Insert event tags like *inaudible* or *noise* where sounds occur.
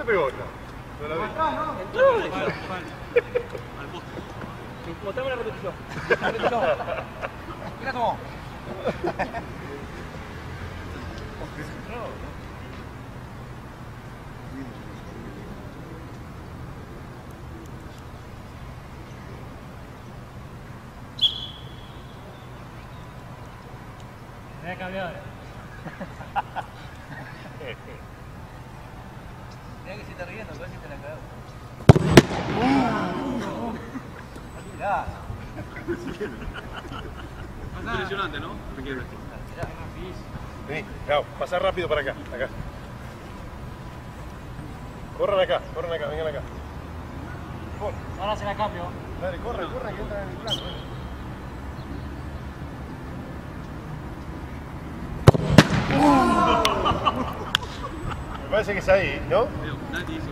te pegó otra? No la vi. Atrás, ¿no? Al poste. La repetición. Mira cómo. Tenés cambiado. Eh. *laughs* Mira que se está riendo, parece que te la cagado. Mirá. Impresionante, ¿no? Te quiero. Vení, Gao, pasá rápido para acá, acá. Corran acá, corran acá, vengan acá. Ahora se la cambio. Dale, corre, corre, que entra en el plano. Que ¿no? Nadie hizo